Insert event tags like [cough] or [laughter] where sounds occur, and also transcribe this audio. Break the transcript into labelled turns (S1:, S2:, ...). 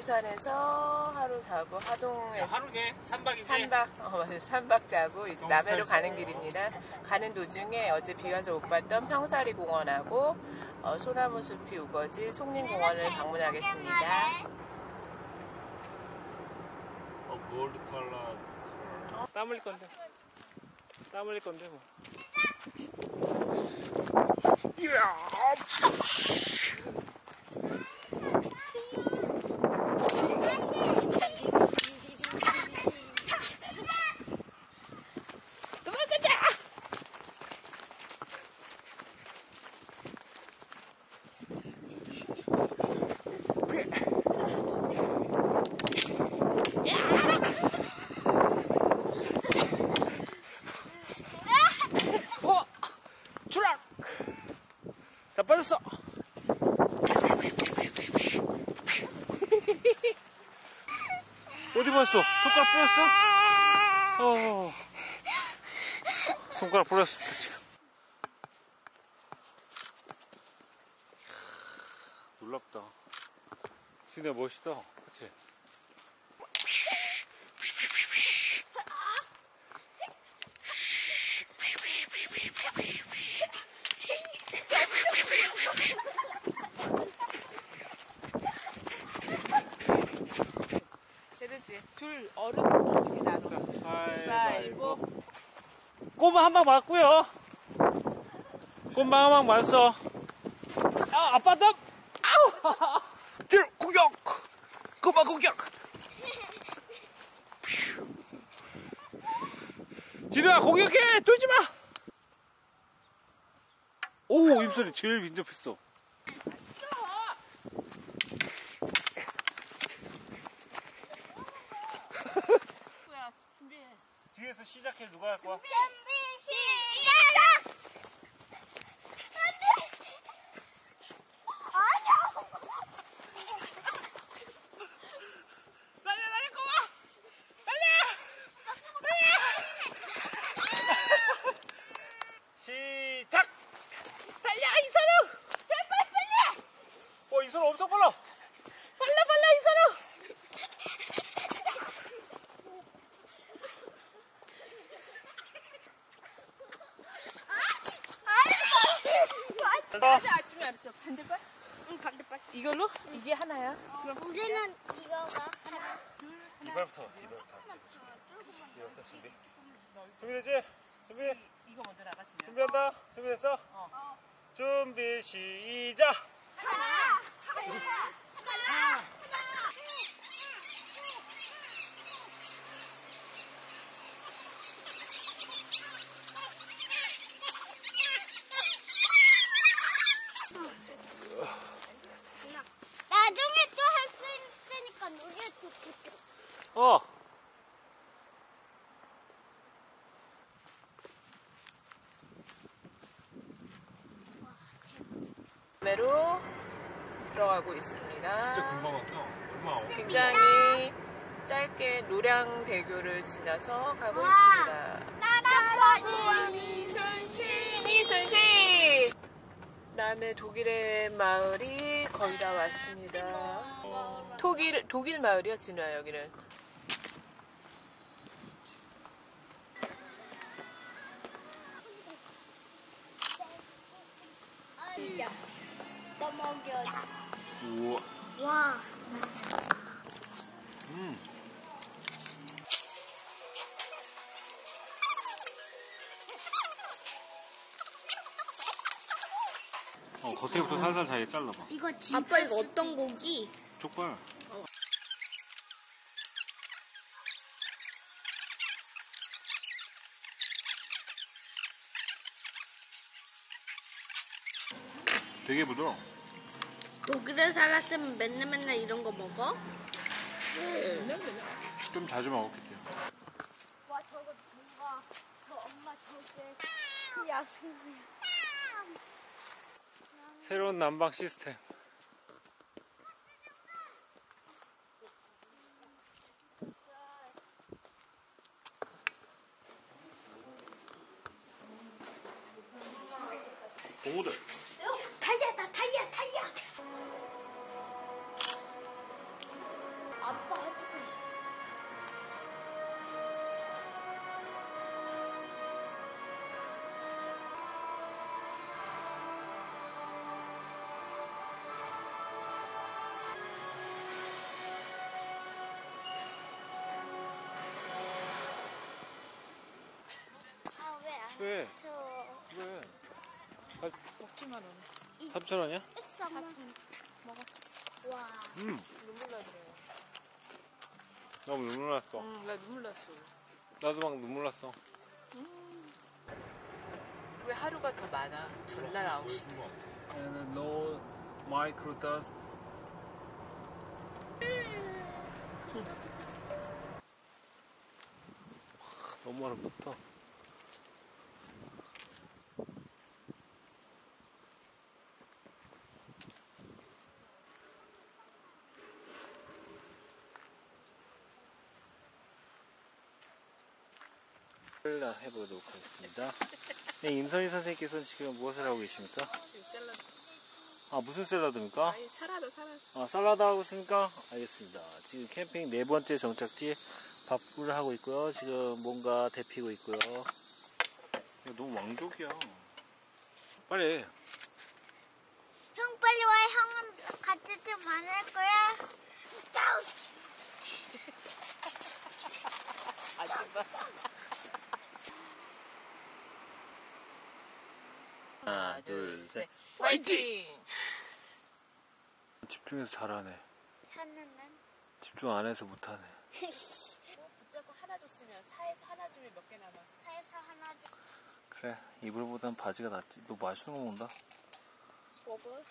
S1: 지리산에서 하루 자고 하동에서
S2: 하루게 3박인데
S1: 3박, 어, 맞아요. 3박 자고 이제 남해로 가는. 길입니다. 가는 도중에 어제 비 와서 못 봤던 평사리 공원하고 어, 소나무 숲이 우거지 송림 공원을 방문하겠습니다.
S2: 어, 골드 컬러 땀 흘릴 건데 땀 흘릴 건데 뭐 어! 추락! 자 빠졌어 어디 봤어? 손가락 부렸어? 어. 손가락 부렸습니다 지금 놀랍다 진짜 멋있다 그치?
S1: 둘 어른 이렇게 나눠.
S2: 가위바위보 꼬마 한 방 맞고요. 꼬마 한 방 맞았어. 아 아빠 덤 아우! 뒤로 공격 꼬마 공격 지루야 공격해! 돌지 마. 오 입술이 제일 민첩했어.
S1: 뭐야 준비해.
S2: 시작해 누가 할 거야?
S3: 준비 시작!
S2: 시작.
S1: 달려 이선우.
S3: 제발 빨리!
S2: 어 이손 엄청. 빨라
S1: 빨라 이선우.
S3: 아니!
S2: 됐 어.
S1: 아직 아침에 안 했어. 반대발?
S3: 응 반대발
S1: 이걸로? 이게 하나야. 그럼
S3: 우리는 이거가 하나
S2: 이발부터 이발부터 이발부터 준비. 준비되지? 준비.
S1: 이거 먼저 나가시면.
S2: 준비한다. 준비됐어? 준비 시작.
S3: 나중에 또 할 수 있으니까 우리 좋겠다
S2: 어.
S1: 매로 들어가고 있습니다.
S2: 금방 왔다. 금방
S1: 굉장히 짧게 노량 대교를 지나서 가고
S3: 와.
S1: 있습니다.
S3: 이순신
S1: 이순신! 남해 독일의 마을이 거의 다 왔습니다. 독일 독일 마을이야 진우야 여기는.
S3: 아니야 떠먹여
S2: 우와.
S3: 와
S2: 음. 어 겉에부터 살살 잘게 잘라봐.
S3: 이거 진짜 아빠 이거 어떤 고기?
S2: 족발. 되게 부드러.
S3: 독일에 살았으면 맨날 맨날 이런 거 먹어?
S2: 좀 자주 먹었겠지.
S3: 와 저거 뭔가 저 엄마 저게 야생이야
S2: 새로운 난방 시스템. 왜?
S3: 저
S2: 왜?
S1: 먹지만 원
S2: 3천 원이야?
S3: 있어. 먹어. 와.
S2: 음.
S1: 눈물 나더래요.
S2: 너무 눈물 났어.
S1: 응, 나 눈물 났어.
S2: 나도 막 눈물 났어.
S1: 왜 하루가 더 많아? 전날 9시지.
S2: And no micro dust. 너무 아름답 다. 라 해보도록 하겠습니다. 네, 임선희 선생님께서는 지금 무엇을 하고 계십니까?
S1: 샐러드.
S2: 아 무슨 샐러드입니까?
S1: 아니, 살아도 살아도.
S2: 아 살라드 하고 있으니까 알겠습니다. 지금 캠핑 네 번째 정착지 밥을 하고 있고요. 지금 뭔가 데피고 있고요. 야, 너무 왕족이야. 빨리. 해.
S3: 형 빨리 와. 형은 같이 좀 만날 거야. [laughs]
S1: 아줌마.
S2: 하나, 둘, 셋.
S1: 파이팅!
S2: 집중해서 잘하네.
S3: 사는 난.
S2: 집중 안 해서 못하네. [laughs]
S1: 붙잡고 하나 줬으면 사에서 하나 주면 몇 개 남아?
S3: 사에서 하나 줘.
S2: 그래 이불보단 바지가 낫지. 너 맛있는 거 먹는다.
S1: 버블?